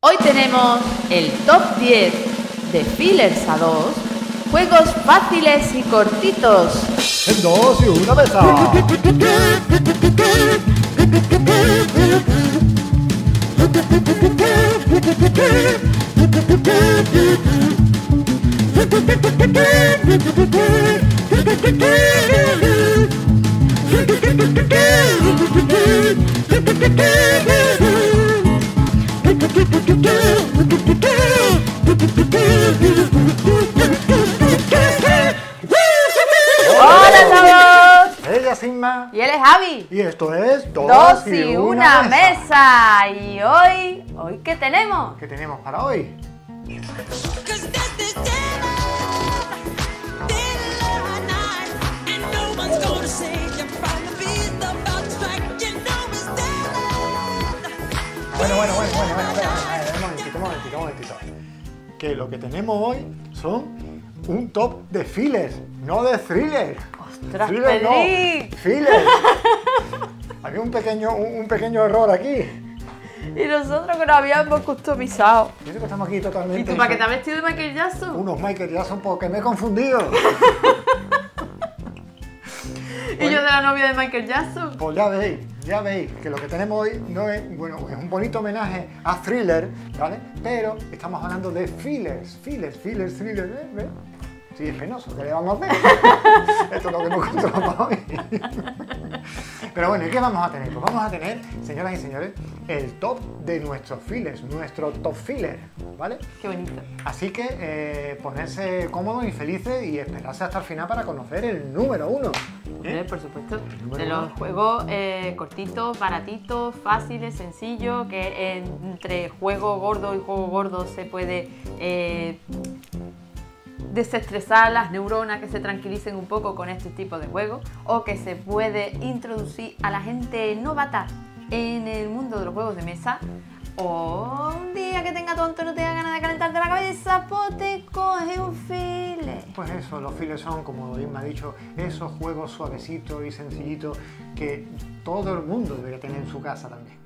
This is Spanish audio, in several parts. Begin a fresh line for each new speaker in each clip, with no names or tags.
Hoy tenemos el top 10 de Fillers a 2, juegos fáciles y cortitos.
En dos y una mesa.
¡Hola todos!
Ella sin más.
Y él es Javi.
Y esto es dos,
Dos y una mesa. Y hoy, ¿hoy qué tenemos?
¿Qué tenemos para hoy? Bueno, bueno, bueno, bueno, bueno, espera, un momentito, un momentito, un momentito. Que lo que tenemos hoy son un top de fillers, no de thriller.
¡Ostras,
Thriller no, fillers. Había un pequeño, un, un pequeño error aquí.
Y nosotros que nos habíamos customizado.
Yo sé que estamos aquí totalmente.
¿Y tú para qué te has vestido de Michael Jackson?
Unos Michael Jackson porque me he confundido.
Y yo de la novia de Michael Jackson.
Pues ya veis, ya veis que lo que tenemos hoy no es, bueno, es un bonito homenaje a thriller, ¿vale? Pero estamos hablando de fillers, fillers, fillers, thrillers, ¿ves? Sí, es penoso, ¿qué le vamos a hacer? Esto es lo que hemos encontrado para hoy. Pero bueno, ¿y qué vamos a tener? Pues vamos a tener, señoras y señores, el top de nuestros fillers, nuestro top filler, ¿vale?
Qué bonito.
Así que eh, ponerse cómodos y felices y esperarse hasta el final para conocer el número uno. ¿eh?
Eh, Por supuesto. De los
uno.
juegos eh, cortitos, baratitos, fáciles, sencillos, que entre juego gordo y juego gordo se puede desestresar las neuronas, que se tranquilicen un poco con este tipo de juegos, o que se puede introducir a la gente novata en el mundo de los juegos de mesa. O un día que tenga tonto y no tenga ganas de calentarte la cabeza, pues te coge un file.
Pues eso, los files son, como Isma ha dicho, esos juegos suavecitos y sencillitos que todo el mundo debería tener en su casa también.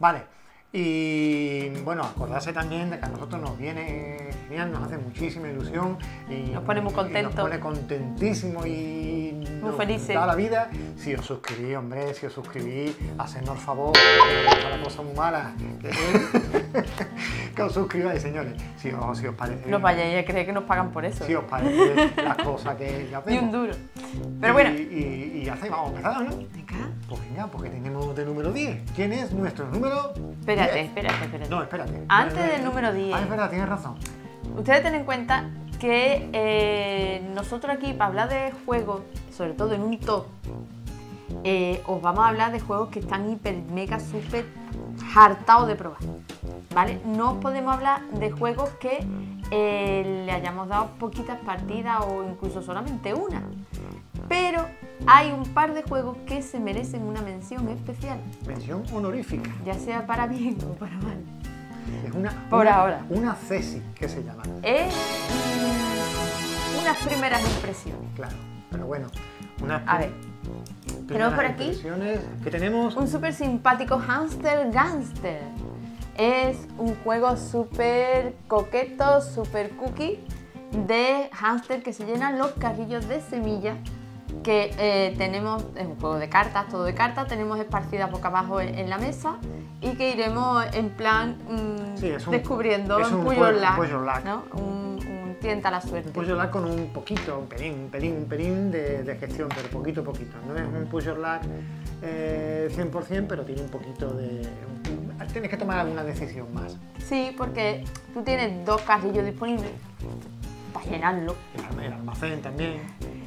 Vale, y bueno, acordarse también de que a nosotros nos viene genial, nos hace muchísima ilusión y
Nos pone muy contentos.
nos pone contentísimos y
Muy
nos
felices.
da la vida. Si os suscribís, hombre, si os suscribís, hacednos el favor, que está la cosa muy mala. Que, os suscribáis, señores. Si os, si os parece.
No vayáis a creer que nos pagan por eso.
Si os parece las cosas que ya
Ni un duro. Pero bueno,
Y, y, y así vamos a empezar, ¿no?
venga.
Pues venga, porque tenemos de número 10. ¿Quién es nuestro número?
Espérate,
10?
espérate, espérate.
No, espérate.
Antes del número 10.
Ah, es verdad, tienes razón.
Ustedes ten en cuenta que eh, nosotros aquí, para hablar de juegos, sobre todo en un top, eh, os vamos a hablar de juegos que están hiper, mega, super hartados de probar. ¿Vale? No os podemos hablar de juegos que eh, le hayamos dado poquitas partidas o incluso solamente una. Pero hay un par de juegos que se merecen una mención especial,
Mención honorífica.
ya sea para bien o para mal.
Es una.
Por
una-
ahora.
Una cesi, que se llama.
Es unas primeras impresiones.
Claro. Pero bueno, una.
A ver, tenemos por aquí
que tenemos.
un súper simpático Hamster Gangster. Es un juego súper coqueto, súper cookie de hámster que se llenan los carrillos de semillas que eh, tenemos, es un juego de cartas, todo de cartas, tenemos esparcidas boca abajo en, en la mesa y que iremos en plan mm,
Sí, es un-
descubriendo
es
en
un
Puyo
puyo-
Lac,
Puyo Lac.
¿no? Un, un tienta la suerte.
Un luck con un poquito, un pelín, un pelín, un pelín de, de gestión, pero poquito, poquito. No es un luck eh, 100%, pero tiene un poquito de... tienes que tomar alguna decisión más.
Sí, porque tú tienes dos carrillos disponibles para llenarlo
El, alm- el almacén también.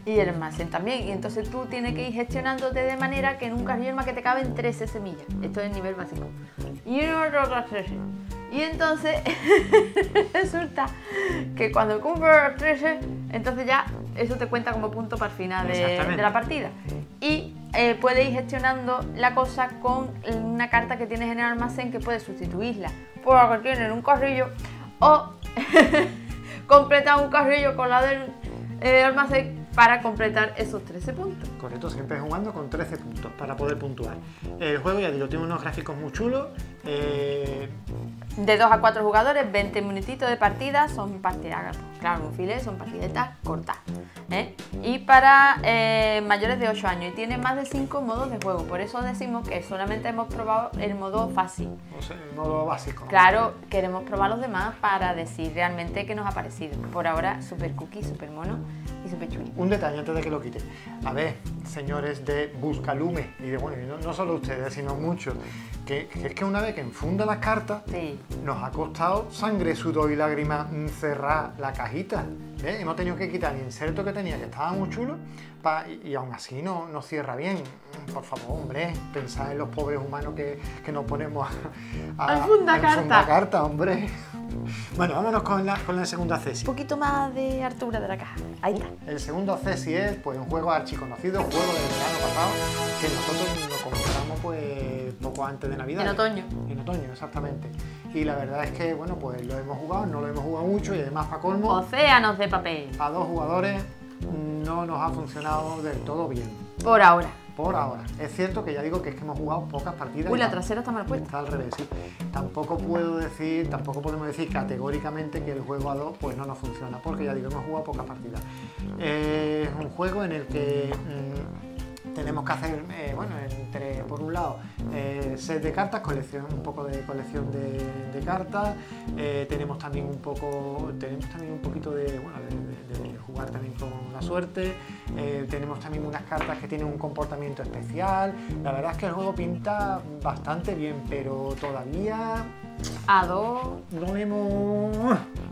y el almacén también. Y entonces tú tienes que ir gestionándote de manera que en un carrillo más que te caben 13 semillas. Esto es el nivel básico. Y en otro otras 13. Y entonces resulta que cuando cumples los 13, entonces ya eso te cuenta como punto para el final de, la partida. Y eh, puedes ir gestionando la cosa con una carta que tienes en el almacén que puedes sustituirla por la que tienes en un carrillo o completar un carrillo con la del eh, almacén para completar esos 13 puntos.
Correcto, siempre jugando con 13 puntos para poder puntuar. El juego, ya digo, tiene unos gráficos muy chulos. eh,
De 2 a 4 jugadores, 20 minutitos de partida, son partidas, claro, un file, son partidetas cortas. ¿eh? Y para eh, mayores de 8 años, y tiene más de 5 modos de juego, por eso decimos que solamente hemos probado el modo fácil.
No sé, el modo básico.
Claro, queremos probar los demás para decir realmente qué nos ha parecido. Por ahora, super cookie, super mono y super chulo.
Un detalle antes de que lo quite. A ver, señores de Buscalume, y de bueno, no solo ustedes, sino muchos, que, es que una vez que enfunda las cartas,
Sí.
nos ha costado sangre, sudor y lágrimas cerrar la cajita. Hemos tenido que quitar el inserto que tenía, que estaba muy chulo, pa- y, y aún así no, no cierra bien. Por favor, hombre, pensad en los pobres humanos que, que nos ponemos a,
A enfundar carta.
enfundar carta, hombre. Bueno, vámonos con la, con la segunda
Un
cesi.
poquito más de altura de la caja. Ahí está.
El segundo cesi es pues, un juego archiconocido, juego del verano pasado, que nosotros lo compramos pues, poco antes de Navidad.
En otoño.
En otoño, exactamente. Y la verdad es que, bueno, pues lo hemos jugado, no lo hemos jugado mucho y además para colmo,
Océanos de papel.
a dos jugadores no nos ha funcionado del todo bien.
Por ahora.
Por ahora. Es cierto que ya digo que es que hemos jugado pocas partidas.
Uy, la trasera está mal puesta.
Está al revés, sí. Tampoco puedo decir, tampoco podemos decir categóricamente que el juego a dos pues no nos funciona, porque ya digo, hemos jugado pocas partidas. Eh, es un juego en el que mm, tenemos que hacer, eh, bueno, entre, por un lado, eh, set de cartas, colección, un poco de colección de, de cartas, eh, tenemos también un poco, tenemos también un poquito de, bueno, de, de- jugar también con la suerte, eh, tenemos también unas cartas que tienen un comportamiento especial, la verdad es que el juego pinta bastante bien, pero todavía
A dos.
no hemos,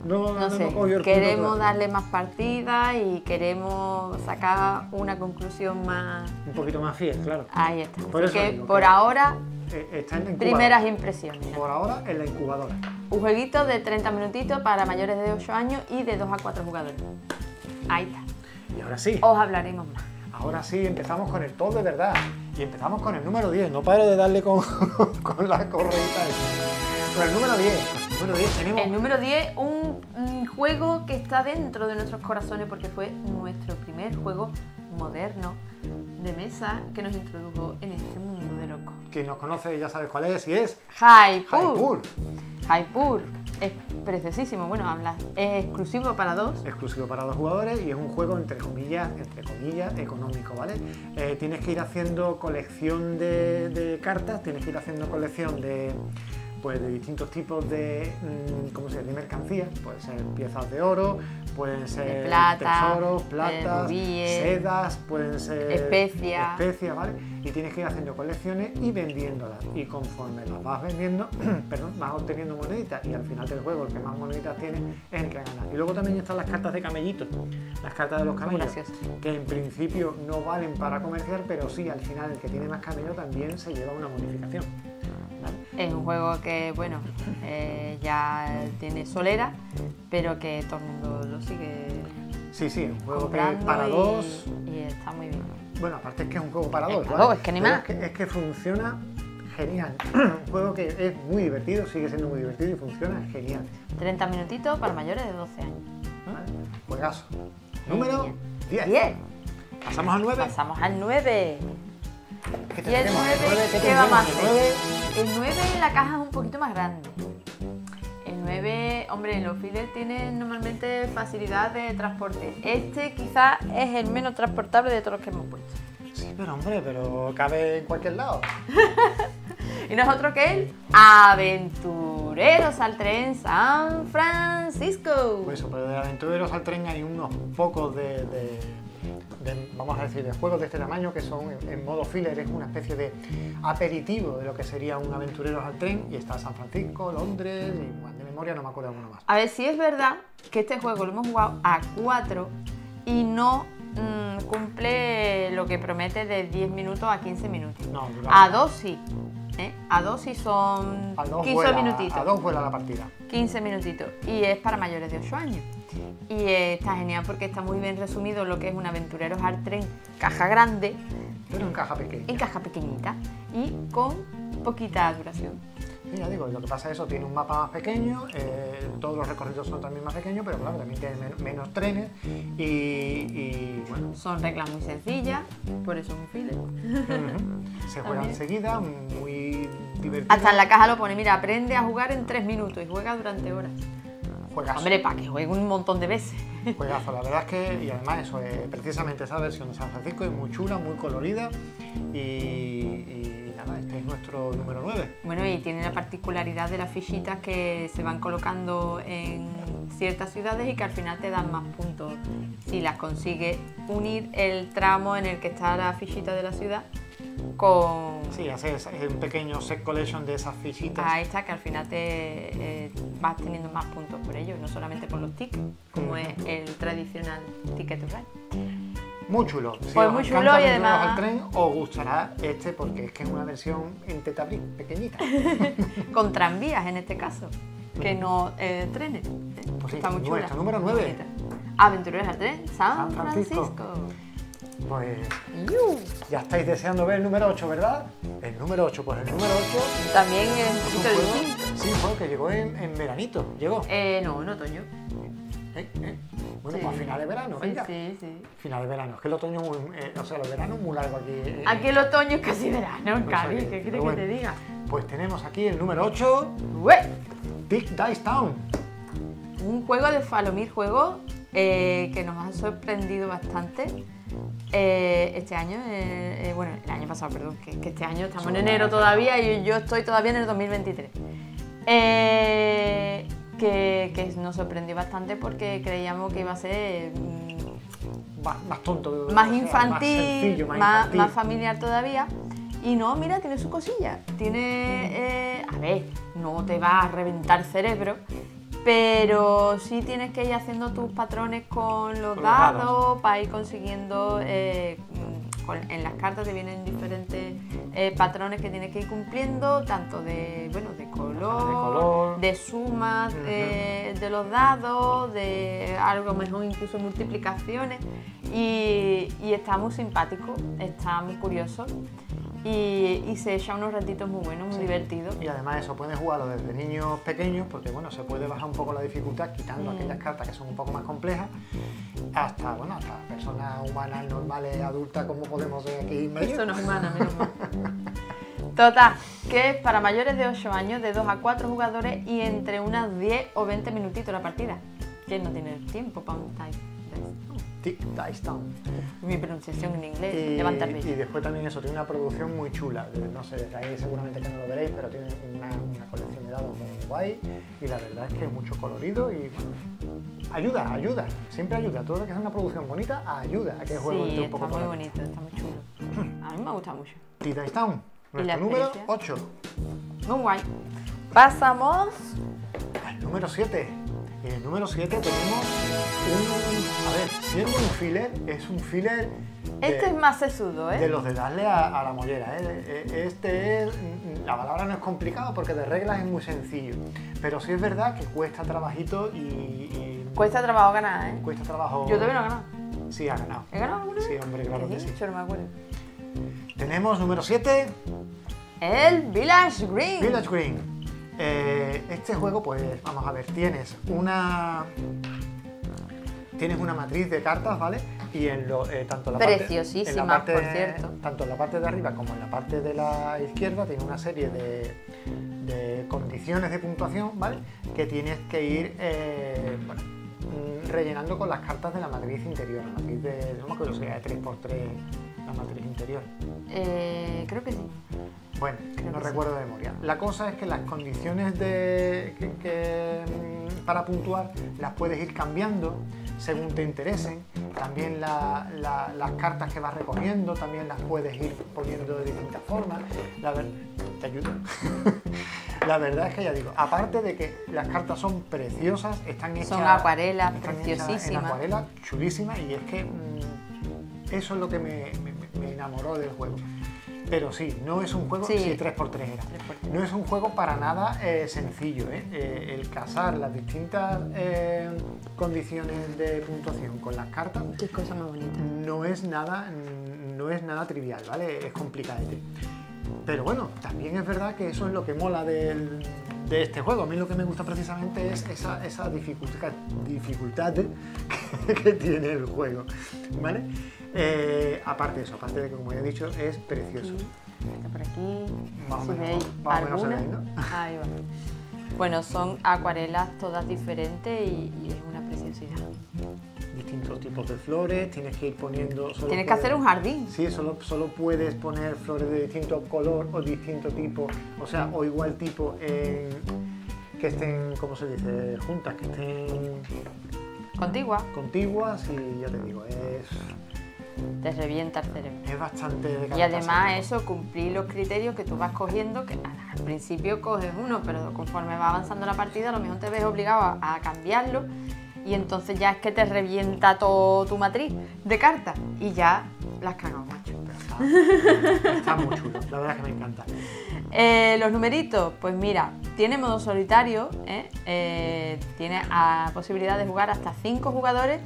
no,
No sé.
hemos
Queremos darle más partidas y queremos sacar una conclusión más.
un poquito más fiel, claro.
Ahí está.
Por
Así
eso
que
digo
por ahora,
Eh, está en la incubadora.
primeras impresiones.
Por ahora en la incubadora.
Un jueguito de 30 minutitos para mayores de 8 años y de 2 a 4 jugadores. Ahí está.
Y ahora sí,
Os hablaremos más.
ahora sí empezamos con el top de verdad. Y empezamos con el número 10. No paro de darle con, con la correita. esa. Con el número 10. El número 10 tenemos.
El número 10, un, un juego que está dentro de nuestros corazones porque fue nuestro primer juego moderno de mesa que nos introdujo en este mundo.
Quien nos conoce ya sabe cuál es. Y es.
Hypur.
Hypur.
Es preciosísimo. Bueno, habla. Es exclusivo para dos.
exclusivo para dos jugadores y es un juego entre comillas, entre comillas, económico, ¿vale? Eh, tienes que ir haciendo colección de, de cartas, tienes que ir haciendo colección de pues de distintos tipos de mm, ¿cómo se de mercancías, pueden ser piezas de oro, pueden ser
plata,
tesoros,
de
platas,
rubíes,
sedas, pueden ser
especias.
especias, ¿vale? Y tienes que ir haciendo colecciones y vendiéndolas. Y conforme las vas vendiendo, perdón, vas obteniendo moneditas y al final del juego el que más moneditas tiene es el que gana. Y luego también están las cartas de camellitos, las cartas de los camellos, que en principio no valen para comerciar, pero sí al final el que tiene más camello también se lleva una bonificación.
Es un juego que, bueno, eh, ya tiene solera, pero que todo el mundo lo sigue
Sí, sí, un juego que para
y,
dos.
y está muy bien.
Bueno, aparte es que es un juego para
Es
dos.
para
¿vale?
dos, es que ni más.
Es que, es que funciona genial. un juego que es muy divertido, sigue siendo muy divertido y funciona genial.
30 minutitos para mayores de 12 años.
¿vale? Juegazo. Número 10.
10.
Pasamos al 9.
Pasamos al 9.
¿Qué
Y el
tendremos?
9,
¿El nueve qué
¿qué vamos a
tendremos? ¿El nueve?
hacer? El 9, la caja es un poquito más grande. El 9, hombre, los feeders tienen normalmente facilidad de transporte. Este quizás es el menos transportable de todos los que hemos puesto.
Sí, pero hombre, pero cabe en cualquier lado.
Y no es otro que el Aventureros al Tren San Francisco.
Pues eso, pero de aventureros al tren hay unos pocos de, de- de, vamos a decir, de juegos de este tamaño que son en, en modo filler, es una especie de aperitivo de lo que sería un aventureros al tren. Y está San Francisco, Londres y bueno, de memoria no me acuerdo alguno más.
A ver si es verdad que este juego lo hemos jugado a 4 y no mm, cumple lo que promete de 10 minutos a 15 minutos.
No,
A 2 sí. ¿eh? A 2 sí son
A dos
15
vuela-
minutitos.
A dos vuela la partida.
15 minutitos. Y es para mayores de 8 años. Y eh, está genial porque está muy bien resumido lo que es un aventureros al tren, caja grande,
Pero en caja pequeña.
en caja pequeñita y con poquita duración.
Ya digo, lo que pasa es eso, tiene un mapa más pequeño, eh, todos los recorridos son también más pequeños, pero claro, también tiene men- menos trenes y, y, bueno,
Son reglas muy sencillas, por eso es un filler.
se juega enseguida, muy divertido.
Hasta en la caja lo pone, mira, aprende a jugar en tres minutos y juega durante horas.
Juegazo.
Hombre, para que juegue un montón de veces.
Juegazo, la verdad es que, y además eso, eh, precisamente esa versión de San Francisco es muy chula, muy colorida y, y nada, este es nuestro número 9.
Bueno, y tiene la particularidad de las fichitas que se van colocando en ciertas ciudades y que al final te dan más puntos si las consigues unir el tramo en el que está la fichita de la ciudad con...
Sí, haces un pequeño set collection de esas fichitas.
Ahí está, que al final te eh, vas teniendo más puntos por ello, no solamente por los tickets, como es el tradicional ticket to ride.
Muy chulo. Si
Pues
os
muy chulo y
Aventureros
además-
al tren, os gustará este porque es que es una versión en tetabrí, pequeñita.
Con tranvías en este caso, que no eh, trenes.
Pues sí,
Está muy chula.
número nueve.
Bonita. Aventureros al tren, San,
San Francisco.
Francisco.
Pues ya estáis deseando ver el número 8, ¿verdad? El número 8, pues el número 8
También es un
juego, sí, un juego que llegó en, en veranito, llegó.
Eh, no, en otoño.
Eh, eh. Bueno,
Sí.
pues a final de verano,
Sí,
venga.
sí, sí.
Final de verano, es que el otoño, es muy- eh, o sea, el verano es muy largo aquí.
Aquí el otoño es casi verano,
no
Cari,
sé,
¿qué quieres que te diga?
Pues tenemos aquí el número 8,
Ué,
Big Dice Town.
Un juego de Falomir Juego que nos ha sorprendido bastante. Eh, este año, eh, eh, bueno, el año pasado, perdón, que, que este año estamos en enero todavía y yo estoy todavía en el 2023. Eh, que, que nos sorprendió bastante porque creíamos que iba a ser mm,
Más, tonto.
más infantil,
Más sencillo, más,
más,
infantil.
más familiar todavía. Y no, mira, tiene su cosilla. Tiene, eh, a ver, no te va a reventar el cerebro, pero sí tienes que ir haciendo tus patrones con los
Con
dados,
dados.
para ir consiguiendo. eh, con- en las cartas te vienen diferentes eh, patrones que tienes que ir cumpliendo, tanto de, bueno, de color,
de color.
de sumas, eh, de los dados, de algo mejor incluso multiplicaciones y, y está muy simpático, está muy curioso y, y se echa unos ratitos muy buenos, muy divertidos.
Y además eso, puedes jugarlo desde niños pequeños, porque bueno, se puede bajar un poco la dificultad
Mm.
quitando aquellas cartas que son un poco más complejas, hasta, bueno, hasta personas humanas, normales, adultas, como podemos ver aquí.
Personas humanas, menos mal. Total, que es para mayores de 8 años, de 2 a 4 jugadores y entre unas 10 o 20 minutitos la partida. ¿Quién no tiene tiempo para un type?
Dice Town.
Mi pronunciación en inglés,
Y,
levantar
y después también eso, tiene una producción muy chula. No sé, desde ahí seguramente que no lo veréis, pero tiene una, una colección de dados muy guay. Y la verdad es que es mucho colorido y bueno, ayuda, ayuda. Siempre ayuda. Todo lo que es una producción bonita ayuda a que el juego
Sí,
esté un
está
poco
muy
por ahí.
bonito, está muy chulo. A mí me gusta mucho. ¿Y la
nuestro número
experiencia?
8.
Muy guay. Pasamos.
Al número 7. Y en el número 7 tenemos un. A ver, siendo un filler, es un filler. de-
Este es más sesudo,
De
¿eh?
los de darle a, a la mollera. ¿eh? Eh, Este es. La palabra no es complicado porque de reglas es muy sencillo. Pero sí es verdad que cuesta trabajito y. y
Cuesta trabajo ganar, ¿eh?
cuesta trabajo.
Yo todavía no he ganado.
Sí, ha ganado.
¿He ganado alguna vez?
Sí, hombre, claro que sí.
Yo no me acuerdo.
Tenemos número 7,
El Village Green.
Village Green. Eh, este juego, pues, vamos a ver, tienes una. Tienes una matriz de cartas, ¿vale? Y en lo, eh, tanto en la parte-
Preciosísima,
en la parte-
por cierto.
Tanto en la parte de arriba como en la parte de la izquierda tiene una serie de, de condiciones de puntuación, ¿vale? Que tienes que ir, eh, bueno, mm, rellenando con las cartas de la matriz interior. La matriz de, no me acuerdo si era de 3x3 la matriz interior.
Eh, creo que sí.
Bueno,
Creo
no
sí.
recuerdo de memoria. La cosa es que las condiciones de, que- que, mm, para puntuar las puedes ir cambiando según te interesen. También la- la- las cartas que vas recogiendo también las puedes ir poniendo de distintas formas. La ver- ¿Te ayudo? la verdad es que ya digo, aparte de que las cartas son preciosas, están hechas...
Son acuarelas preciosísimas.
Acuarela, chulísimas, y es que mm, eso es lo que me enamoró del juego. Pero sí, no es un juego.
Sí.
Sí, 3x3 era.
3x3.
No es un juego para nada eh, sencillo. ¿eh? Eh, el casar las distintas eh, condiciones de puntuación con las cartas
Qué cosa más bonita.
no es nada, no es nada trivial, ¿vale? Es complicadete. Pero bueno, también es verdad que eso es lo que mola del- de este juego. A mí lo que me gusta precisamente es esa, esa dificultad, dificultad que, que tiene el juego. ¿Vale? Eh, aparte de eso, aparte de que, como ya he dicho, es precioso.
Por aquí.
Más
si veis alguna.
ve, ¿no?
Ahí va. Bueno, son acuarelas todas diferentes y, y es una preciosidad.
Distintos tipos de flores, tienes que ir poniendo. solo
Tienes que hacer un jardín.
Sí, solo, solo puedes poner flores de distinto color o distinto tipo, o sea, o igual tipo que estén, ¿cómo se dice? Juntas, que estén
Contigua,
contiguas y ya te digo, es,
te revienta el cerebro.
es bastante de
Y además eso, cumplir los criterios que tú vas cogiendo, que al principio coges uno, pero conforme va avanzando la partida, a lo mejor te ves obligado a, a cambiarlo y entonces ya es que te revienta todo tu matriz de cartas y ya las cagado, macho.
Está, está muy chulo, la verdad es que me encanta.
Eh, los numeritos, pues mira, tiene modo solitario, ¿eh? Eh, tiene a posibilidad de jugar hasta 5 jugadores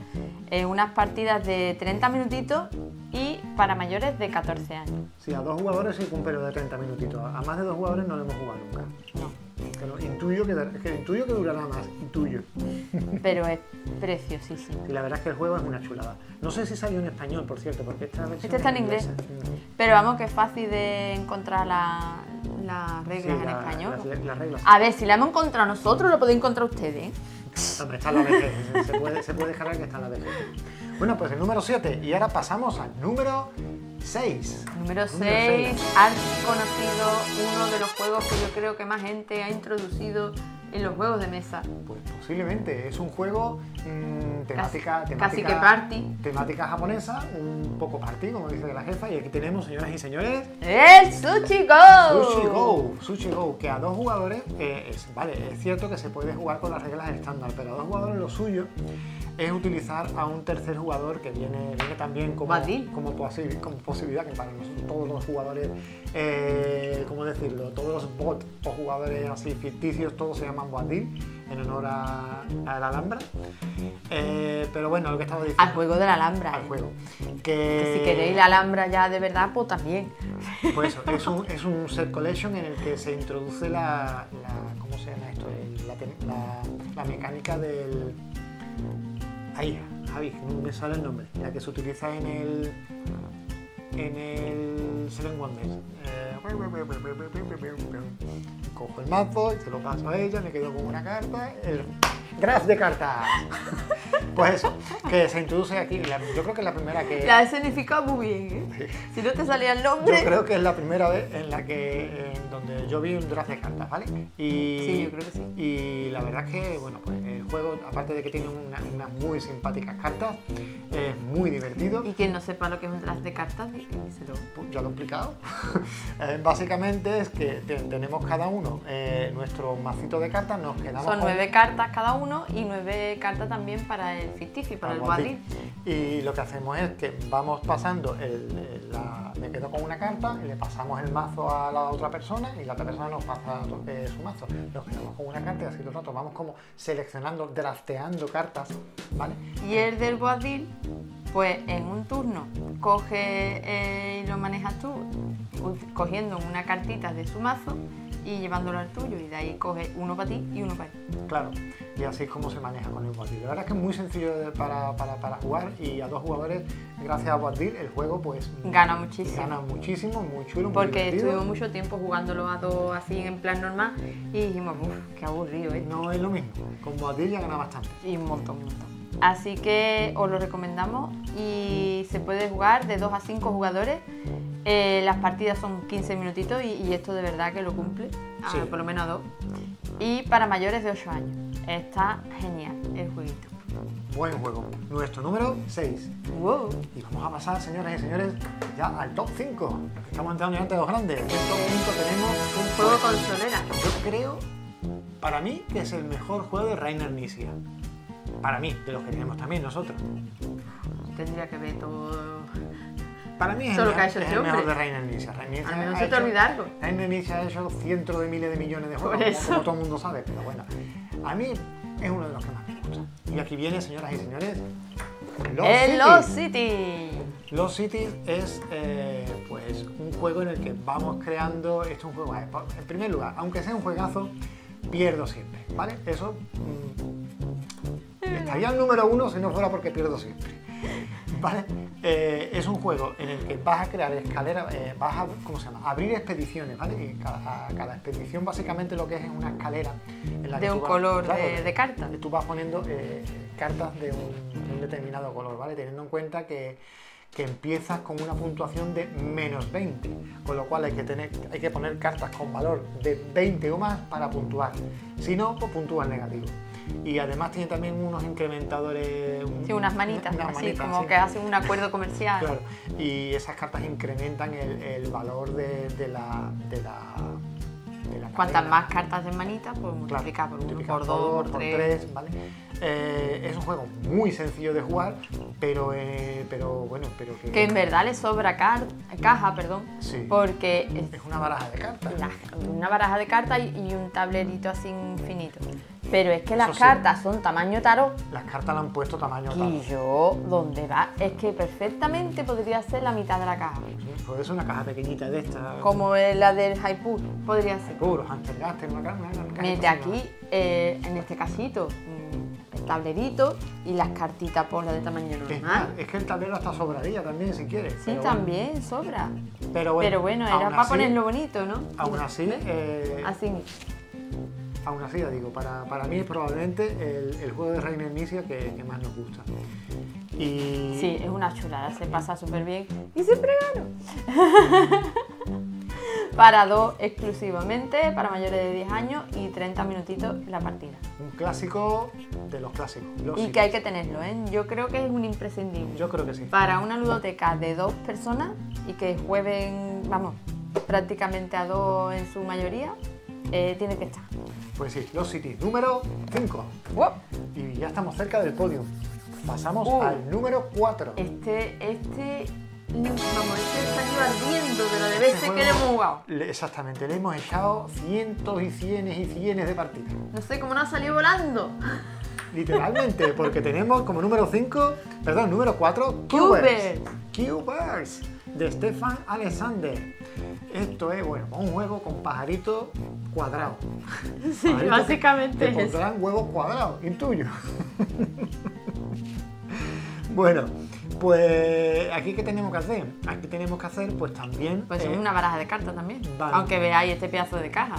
en unas partidas de 30 minutitos y para mayores de 14 años.
Sí, a dos jugadores sí, un periodo de 30 minutitos, a más de dos jugadores no lo hemos jugado nunca.
No,
Pero intuyo que, que, intuyo que durará más, intuyo.
pero es preciosísimo.
Y la verdad es que el juego es una chulada. No sé si salió en español, por cierto, porque esta versión
Este está
es
en inglés.
inglesa. Mm.
Pero vamos que es fácil de encontrar la- las reglas
Sí,
en
la-
español.
Las, las reglas.
A ver, si la hemos encontrado nosotros, lo podéis encontrar ustedes. ¿eh?
Hombre, está en la BG, se puede, se puede descargar que está en la BG. Bueno, pues el número 7 y ahora pasamos al número 6.
Número
Número
6,
seis.
conocido uno de los juegos que yo creo que más gente ha introducido en los juegos de mesa.
Pues posiblemente es un juego mm, temática,
Casi-
temática,
casi que party.
temática japonesa, un poco party, como dice la jefa, y aquí tenemos, señoras y señores,
¡El Sushi Go!
Sushi Go, Sushi Go, que a dos jugadores, eh, es, vale, es cierto que se puede jugar con las reglas estándar, pero a dos jugadores lo suyo es utilizar a un tercer jugador que viene, viene también como, como, posi- como posibilidad, que para nosotros todos los jugadores, eh, ¿cómo decirlo? Todos los bots o jugadores así ficticios, todos se llaman Badil, en honor a, a la Alhambra. Eh, pero bueno, lo que estaba diciendo.
Al juego de la Alhambra.
Al
¿eh?
juego.
Que si queréis la Alhambra ya de verdad, pues también.
Pues eso, es un, es un set collection en el que se introduce la, la- ¿cómo se llama esto? La- la mecánica del... Ahí, Javi, me sale el nombre. La que se utiliza en el... En el Seven Wonders. Eh, Cojo el mazo y se lo paso a ella, me quedo con una carta. El graph de cartas. Pues eso, que se introduce aquí. la- yo creo que es la primera que...
La he significado muy bien, ¿eh? Si no te salía el nombre.
Yo creo que es la primera vez en la que en donde yo vi un draft de cartas, ¿vale? Y,
Sí, yo creo que sí.
Y la verdad es que, bueno, pues el juego, aparte de que tiene una- unas muy simpáticas cartas, es muy divertido.
Y quien no sepa lo que es un draft de cartas.
Pues ya lo he explicado. Eh, básicamente es que te- tenemos cada uno eh, nuestro macito de cartas, nos quedamos
Son
con-
nueve cartas cada uno y nueve cartas también para el ficticio y para el
Vamos
cuadril.
Y lo que hacemos es que vamos pasando, el, el- la- me quedo con una carta y le pasamos el mazo a la otra persona y la otra persona nos pasa su mazo. Nos quedamos con una carta y así nosotros vamos como seleccionando, drafteando cartas, ¿vale?
Y el del cuadril, pues en un turno coge eh, y lo manejas tú, cogiendo una cartita de su mazo y llevándolo al tuyo. Y de ahí coge uno para ti y uno para él.
Claro, y así es como se maneja con el Boardil. La verdad es que es muy sencillo para, para- para jugar y a dos jugadores, gracias a Boardil, el juego pues
Gana muchísimo.
Gana muchísimo, muy chulo, muy
Porque
divertido.
estuvimos mucho tiempo jugándolo a dos así en plan normal y dijimos, uff, qué aburrido esto.
No es lo mismo, con Boardil ya gana bastante.
Y un montón, un montón. Así que os lo recomendamos y se puede jugar de 2 a 5 jugadores. Eh, las partidas son 15 minutitos y, y esto de verdad que lo cumple, a-
Sí.
por lo menos a dos. Y para mayores de 8 años. Está genial el jueguito.
Buen juego. Nuestro número 6.
Wow.
Y vamos a pasar, señoras y señores, ya al top 5. Estamos entrando ya entre los grandes. En el top 5 tenemos un
Juego
juego,
consolera.
yo creo, para mí, que es el mejor juego de Rainer Nisia. Para mí, de los que tenemos también nosotros.
Tendría que ver todo.
Para mí es
Todo
el,
que ha
mejor,
hecho
es
este
el mejor de. Rainer Nisia
Al menos
ha
se te
hecho-
olvida algo.
Rainer Nisia ha hecho cientos de miles de millones de juegos, como- como todo el mundo sabe, pero bueno. A mí es uno de los que más me gusta. Y aquí viene, señoras y señores, Lost
El
City.
Lost City.
Lost City es eh, pues un juego en el que vamos creando. Esto es un juego. eh, En primer lugar, aunque sea un juegazo, pierdo siempre, ¿vale? Eso estaría el número uno si no fuera porque pierdo siempre. ¿Vale? Eh, es un juego en el que vas a crear escaleras, eh, vas a, ¿cómo se llama? Abrir expediciones, ¿vale? Y cada, cada expedición básicamente lo que es es una escalera en la que
De
tú
un
vas-
color
claro,
de- de carta.
Tú vas poniendo eh, cartas de un, de un determinado color, ¿vale? Teniendo en cuenta que, que empiezas con una puntuación de menos 20, con lo cual hay que, tener, hay que poner cartas con valor de 20 o más para puntuar. Si no, pues puntúas negativo. Y además tiene también unos incrementadores. un-
Sí, unas manitas,
unas
así
manitas,
como
sí.
que hacen un acuerdo comercial.
Claro, y esas cartas incrementan el, el valor de, de la, de la.
Cuantas más cartas de manita, pues
Claro,
multiplicar por uno, por dos, por,
por
tres.
tres, ¿vale? Eh, es un juego muy sencillo de jugar, pero, eh, pero bueno, pero que,
Que en verdad le sobra caja, perdón,
Sí.
porque es
es una baraja de cartas.
la- una baraja de cartas y, y un tablerito así infinito. Pero es que las
Eso sí.
cartas son tamaño tarot
Las cartas le han puesto tamaño tal.
y yo, ¿dónde va? Es que perfectamente podría ser la mitad de la caja.
Sí, Puede ser una caja pequeñita de esta.
Como la del Hypur, podría ser.
Seguro, Hunter Gaster, una caja.
Mete aquí, eh, en este casito, mm, el tablerito y las cartitas por la de tamaño.
Es,
normal.
es que el tablero hasta sobraría también si quieres.
Sí,
bueno.
también sobra.
Pero bueno,
Pero bueno, era para
así-
ponerlo bonito, ¿no?
Aún así, eh,
Así.
Aún así, ya digo, para, para mí es probablemente el, el juego de Reina Inicia que, que más nos gusta. Y
Sí, es una chulada, se pasa súper bien y siempre gano. para dos exclusivamente, para mayores de 10 años y 30 minutitos la partida.
un clásico de los clásicos. los
Y que hay que tenerlo, ¿eh? Yo creo que es un imprescindible.
Yo creo que sí.
Para una ludoteca de dos personas y que jueguen, vamos, prácticamente a dos en su mayoría, eh, tiene que estar.
Pues sí, Los City, número 5.
¡Wow!
Y ya estamos cerca del podio. Pasamos
Uh.
al número 4.
Este, este, vamos, este está aquí ardiendo de lo de veces que le hemos jugado.
Exactamente, le hemos echado cientos y cienes y cienes de partidas.
No sé cómo no ha salido volando.
Literalmente, porque tenemos como número 5, perdón, número 4, Cubers. Cubers, de Stefan Alexander. Esto es, bueno, un juego con pajaritos cuadrados.
Sí, básicamente
que
es
pondrán huevos cuadrados, intuyo. bueno, pues aquí qué tenemos que hacer? Aquí tenemos que hacer pues también
Pues
eh,
es una baraja de cartas también.
vale.
Aunque veáis este pedazo de caja.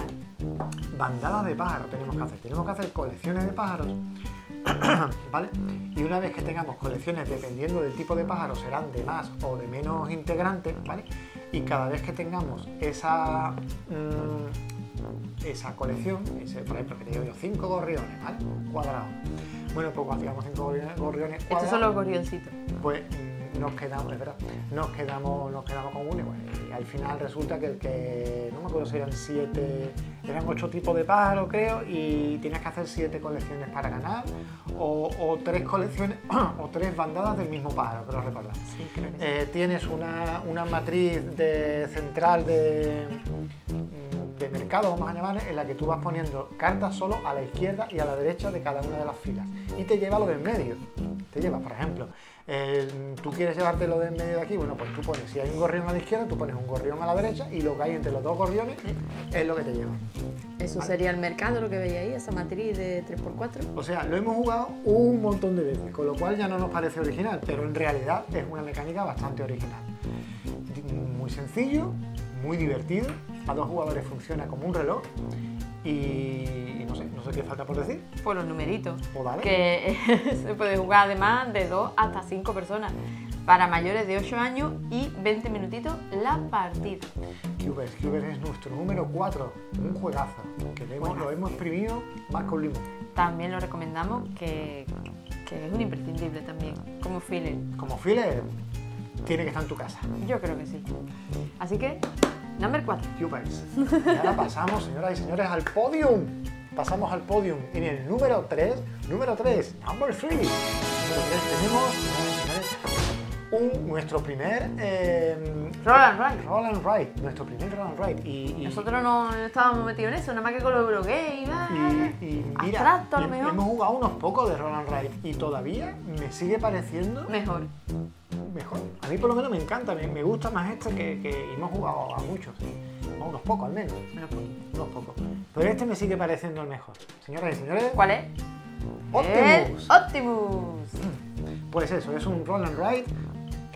bandadas de pájaros tenemos que hacer. Tenemos que hacer colecciones de pájaros, ¿vale? Y una vez que tengamos colecciones, dependiendo del tipo de pájaro, serán de más o de menos integrantes, ¿vale? Y cada vez que tengamos esa, mm, esa colección, ese, por ejemplo, que te digo yo, cinco gorriones, ¿vale? Cuadrados. Bueno, pues cuando tengamos cinco gorriones, gorriones
Estos son los gorrioncitos.
pues mm, nos quedamos, es verdad, nos quedamos, nos quedamos con uno y bueno, y al final resulta que el que, no me acuerdo si eran siete, eran ocho tipos de pájaros creo, y tienes que hacer siete colecciones para ganar, o, o tres colecciones, o tres bandadas del mismo pájaro, creo recordar.
Sí, creo que sí.
Eh, tienes una, una matriz de central de, de mercado, vamos a llamar, en la que tú vas poniendo cartas solo a la izquierda y a la derecha de cada una de las filas. Y te lleva lo del medio. Te lleva, por ejemplo, eh, tú quieres llevarte lo del medio de aquí, bueno, pues tú pones, si hay un gorrión a la izquierda, tú pones un gorrión a la derecha y lo que hay entre los dos gorriones es lo que te lleva.
Eso sería el mercado, lo que veis ahí, esa matriz de 3x4.
O sea, lo hemos jugado un montón de veces, con lo cual ya no nos parece original, pero en realidad es una mecánica bastante original. Muy sencillo, muy divertido, a dos jugadores funciona como un reloj y, no sé, no sé qué falta por decir.
Por los numeritos.
Pues vale.
Que se puede jugar además de 2 hasta 5 personas. Para mayores de 8 años y 20 minutitos la partida.
Cubers, Cubers es nuestro número 4, un juegazo, que lo hemos, lo hemos exprimido más con limón.
También lo recomendamos que, que es un imprescindible también, como filler.
Como filler, tiene que estar en tu casa.
Yo creo que sí. Así que, number 4.
Cubers. Y ahora pasamos, señoras y señores, al podium. Pasamos al podium en el número 3. Número 3, number 3. Número 3 tenemos, un, nuestro primer eh,
Roll and Ride.
Roll and Ride, nuestro primer Roll and Ride. Y, y-
Nosotros no estábamos metidos en eso, nada más que con los Eurogame.
y, y mira,
Abstracto,
hemos jugado unos pocos de Roll and Ride y todavía me sigue pareciendo
Mejor.
mejor. A mí por lo menos me encanta, me, me gusta más este que, que hemos jugado a muchos, a unos pocos al menos, unos pocos. Pero este me sigue pareciendo el mejor. Señoras y señores,
¿Cuál es?
Optimus.
El Optimus.
Pues eso, es un roll and ride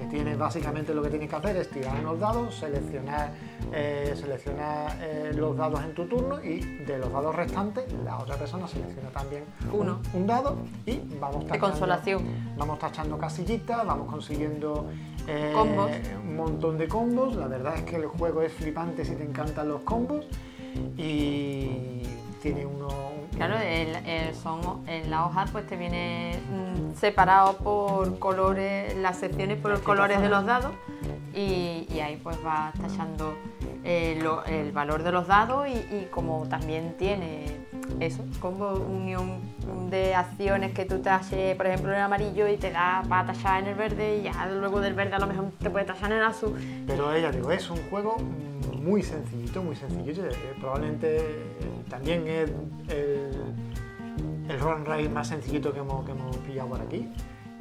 que tiene básicamente lo que tiene que hacer es tirar unos dados, seleccionar, eh, seleccionar eh, los dados en tu turno y de los dados restantes la otra persona selecciona también un-
Uno.
un, dado y vamos tachando,
consolación.
Vamos tachando casillitas, vamos consiguiendo eh,
Combos.
un montón de combos. La verdad es que el juego es flipante si te encantan los combos y tiene uno...
Claro, el, el- son, en la hoja pues te viene mm, separado por colores, las secciones por los colores de los dados y, y ahí pues vas tachando eh, lo- el valor de los dados y, y como también tiene eso, como unión de acciones que tú taches, por ejemplo, en el amarillo y te da para tachar en el verde y ya luego del verde a lo mejor te puede tachar en el azul.
Pero ella digo, es un juego muy sencillito, muy sencillito. eh, Probablemente eh, también es el, el and ride más sencillito que hemos, que hemos pillado por aquí.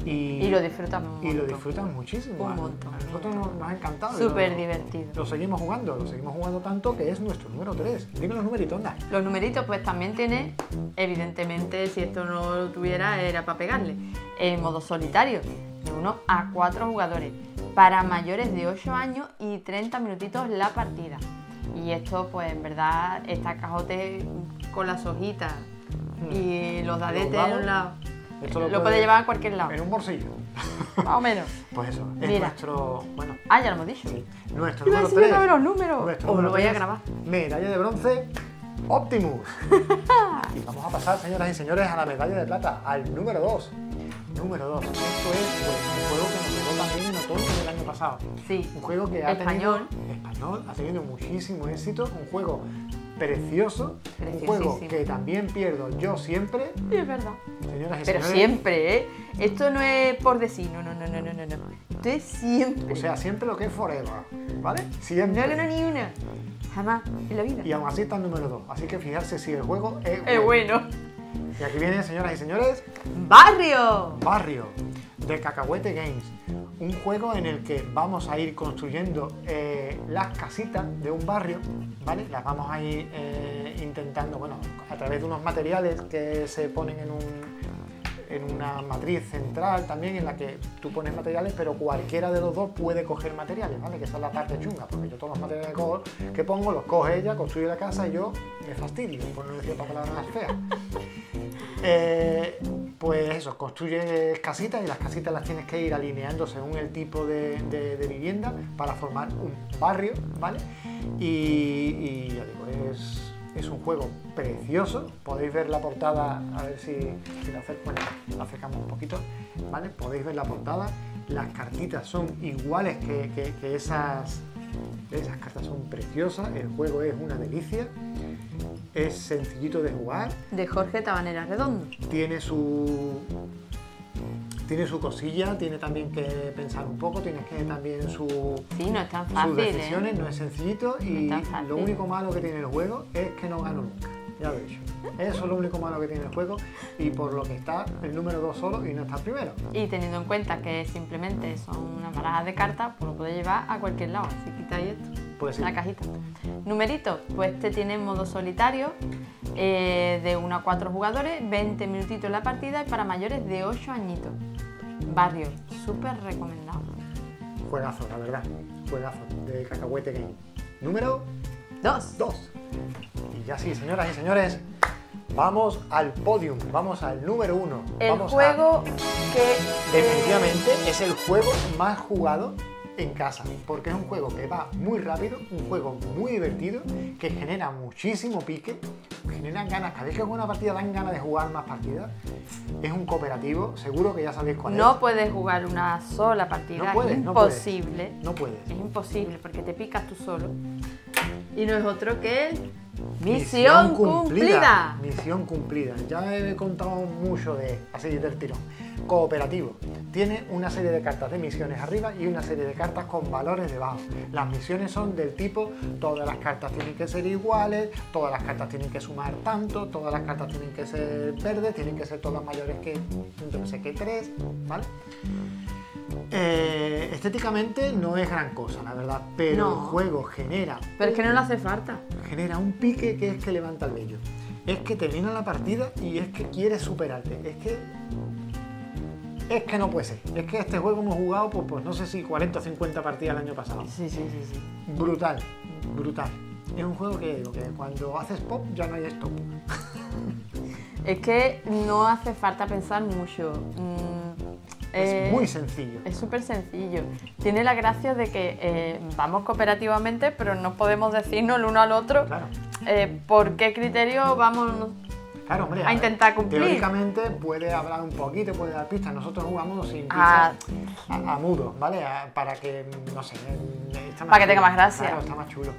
Y,
Y lo disfrutas un
y lo disfrutan muchísimo.
Un montón,
A nosotros nos, nos ha encantado.
Súper
lo-
divertido.
Lo seguimos jugando, lo seguimos jugando tanto que es nuestro número 3. Dime los numeritos, anda.
Los numeritos pues también tiene, evidentemente si esto no lo tuviera era para pegarle, el modo solitario, de 1 a 4 jugadores, para mayores de 8 años y 30 minutitos la partida. Y esto pues en verdad está cajote con las hojitas y los dadetes en un lado.
esto
Lo,
lo
puede
puede-
llevar a cualquier lado,
En un bolsillo.
más o menos.
Pues eso, es
Mira.
nuestro. Bueno,
Ah, ya lo hemos dicho.
nuestro
Iba a
número
decir
3.
otra vez los números.
Nuestro
Os lo voy a grabar.
Medalla de bronce, Optimus. y vamos a pasar, señoras y señores, a la medalla de plata, al número 2. Número 2. Esto es pues, un juego que nos otoño del año pasado.
Sí.
Un juego que ha
Español.
tenido. Español, ha tenido muchísimo éxito. Un juego precioso. Un juego que también pierdo yo siempre.
Sí, es verdad.
Señoras y
Pero
señores.
siempre, ¿eh? Esto no es por decir, no, no, no, no, no, no, no. Esto es siempre.
O sea, siempre lo que es forever. ¿Vale? Siempre.
no, no, ni una. Jamás en la vida.
Y aún así está el número 2. Así que fijarse si el juego es
Es bueno.
Y aquí viene, señoras y señores,
¡Barrio!
Barrio de Cacahuete Games. Un juego en el que vamos a ir construyendo eh, las casitas de un barrio, ¿vale? Las vamos a ir eh, intentando, bueno, a través de unos materiales que se ponen en un en una matriz central también en la que tú pones materiales, pero cualquiera de los dos puede coger materiales, ¿vale? Que esa es la parte chunga, porque yo todos los materiales que, pongo los coge ella, construye la casa y yo me fastidio, por no decir otra palabra más fea. Eh, pues eso, construyes casitas y las casitas las tienes que ir alineando según el tipo de, vivienda para formar un barrio, ¿vale? Y, ya digo, es, un juego precioso. Podéis ver la portada, a ver si, si la, acercamos un poquito, ¿vale? Podéis ver la portada. Las cartitas son iguales que, que- que esas, esas cartas son preciosas. El juego es una delicia. Es sencillito de jugar
De Jorge Tabanera Redondo.
tiene su tiene su cosilla, tiene también que pensar un poco, tienes que también su,
Sí, no es tan
sus
fácil,
decisiones,
¿eh?
no es sencillito
No
y
es
lo único malo que tiene el juego es que no gano nunca. Ya lo he dicho. Eso es lo único malo que tiene el juego y por lo que está el número 2 solo y no está el primero.
Y teniendo en cuenta que simplemente son una baraja de cartas, pues lo puedes llevar a cualquier lado. Si quitáis esto,
Pues sí.
la cajita. Numerito, pues este tiene modo solitario eh, de 1 a 4 jugadores, 20 minutitos la partida y para mayores de 8 añitos. Barrio, súper recomendado.
Juegazo, la verdad. Juegazo de Cacahuete Game. Número
Dos.
2. Y ya sí, señoras y señores, vamos al podium, vamos al número 1.
El
vamos a-
juego que...
Definitivamente es el juego más jugado en casa, porque es un juego que va muy rápido, un juego muy divertido, que genera muchísimo pique, genera ganas, cada vez que juega una partida dan ganas de jugar más partidas. Es un cooperativo, seguro que ya sabéis cuál
No
es.
puedes jugar una sola partida,
No puedes,
es
no puedes.
imposible.
No puedes.
Es imposible porque te picas tú solo. Y no es otro que Misión, cumplida.
Misión cumplida. Ya he contado mucho de así del tirón. Cooperativo. tiene una serie de cartas de misiones arriba y una serie de cartas con valores debajo. Las misiones son del tipo, todas las cartas tienen que ser iguales, todas las cartas tienen que sumar tanto, todas las cartas tienen que ser verdes, tienen que ser todas mayores que, yo no sé qué, tres, ¿vale? Eh, estéticamente no es gran cosa, la verdad, pero
No.
el juego genera
Pero es que no le hace falta.
genera un pique que es que levanta el vello. Es que termina la partida y es que quieres superarte. Es que. Es que no puede ser. Es que este juego hemos jugado, pues, pues no sé si 40 o 50 partidas el año pasado.
Sí, sí, sí, sí.
Brutal, brutal. Es un juego que, digo, que cuando haces pop ya no hay stop.
Es que no hace falta pensar mucho. Mm, eh,
Es muy sencillo.
Es súper sencillo. Tiene la gracia de que eh, vamos cooperativamente, pero no podemos decirnos el uno al otro
Claro.
eh, por qué criterio vamos.
Claro, hombre.
a intentar cumplir.
Teóricamente puede hablar un poquito, puede dar pistas. Nosotros jugamos sin pistas
Ah.
a, a mudo, ¿vale? A- para que, no sé, eh,
Para que tenga más gracia.
Claro, está más chulo.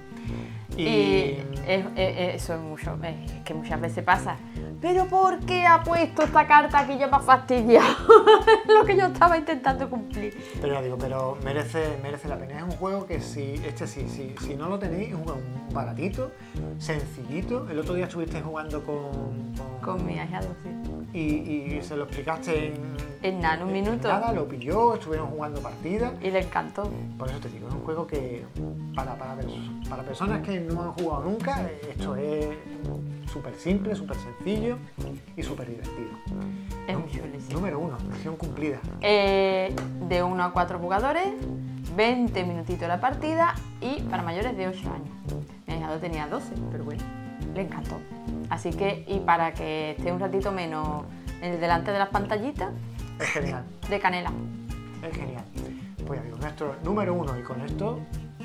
Y,
Y es- es- eso es mucho. Es que muchas veces pasa. ¿Pero por qué ha puesto esta carta que ya me ha fastidiado? Lo que yo estaba intentando cumplir.
Pero ya digo, pero merece, merece la pena. Es un juego que si, este sí, si, si no lo tenéis, es un juego baratito, sencillito. El otro día estuviste jugando con, con-
Con mi ahijado, sí.
Y, y se lo explicaste en,
En nada, en un minuto.
nada, lo pilló, estuvieron jugando partidas.
Y le encantó.
Por eso te digo, es un juego que para, para, para personas que no han jugado nunca, esto es súper simple, súper sencillo y súper divertido.
Es muy chulísimo.
Número uno, misión cumplida.
Eh, de 1 a 4 jugadores, 20 minutitos la partida y para mayores de 8 años. Mi ahijado tenía 12, pero bueno, le encantó. Así que, y para que esté un ratito menos en el delante de las pantallitas,
Es genial.
de canela.
Es genial. Pues ya digo, nuestro número uno y con esto,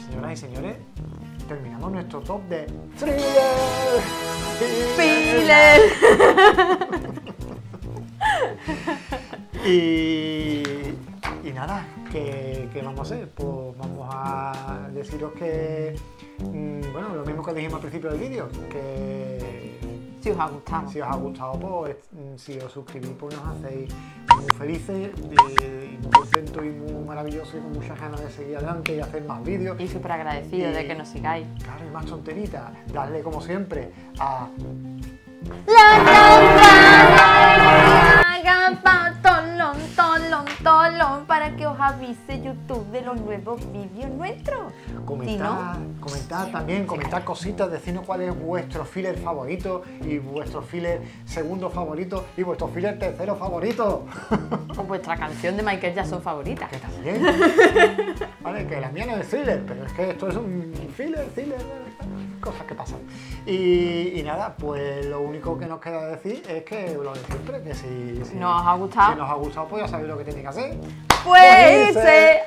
señoras y señores, terminamos nuestro top de thriller.
¡Piles!
Y, y nada, ¿qué, qué vamos a hacer? Pues vamos a deciros que, mm, bueno, lo mismo que dijimos al principio del vídeo, que
Si os ha gustado.
si os ha gustado, pues mm, si os suscribís, pues nos hacéis muy felices, eh, y muy contentos y muy maravillosos y con muchas ganas de seguir adelante y hacer más vídeos.
Y súper agradecido de que nos sigáis.
Claro, y más tonteritas, darle como siempre a
para que os avise YouTube de los nuevos vídeos nuestros.
comentar, comentar también, comentar cositas, decirnos cuál es vuestro filler favorito y vuestro filler segundo favorito y vuestro filler tercero favorito.
O vuestra canción de Michael Jackson favorita.
que también. vale, que la mía no es thriller, pero es que esto es un filler, thriller, cosas que pasan. Y, y nada, pues lo único que nos queda decir es que lo de siempre, que si, si
Nos ha gustado.
si nos ha gustado, pues ya sabéis lo que tenéis que hacer.
fue
irse.